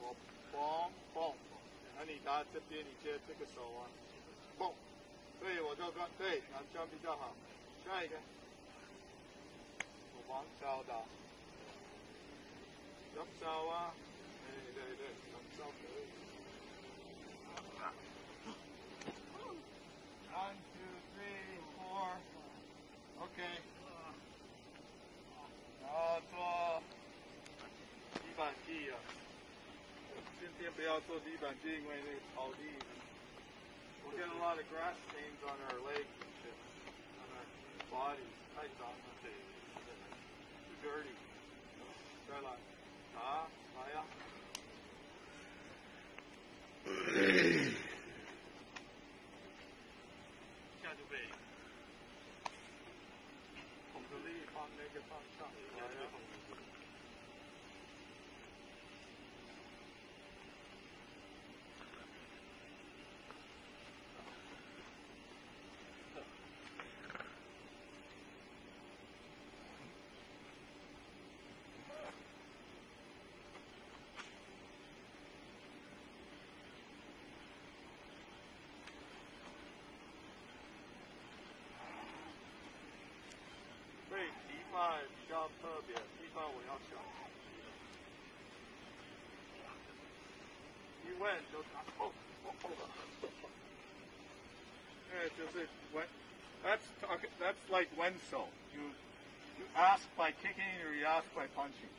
我蹦蹦，那你拿这边，你接这个手啊，蹦，对，我就说对，南郊比较好，下一个，我帮找到，右脚啊，对对对，右脚，One two three four，OK，然后做地板机啊。we are getting a lot of grass stains on our legs and shit, on our bodies. I Too dirty. like, ah, Maya. fun You went, yeah, just it, what, that's that's like Wenzel. You you ask by kicking or you ask by punching.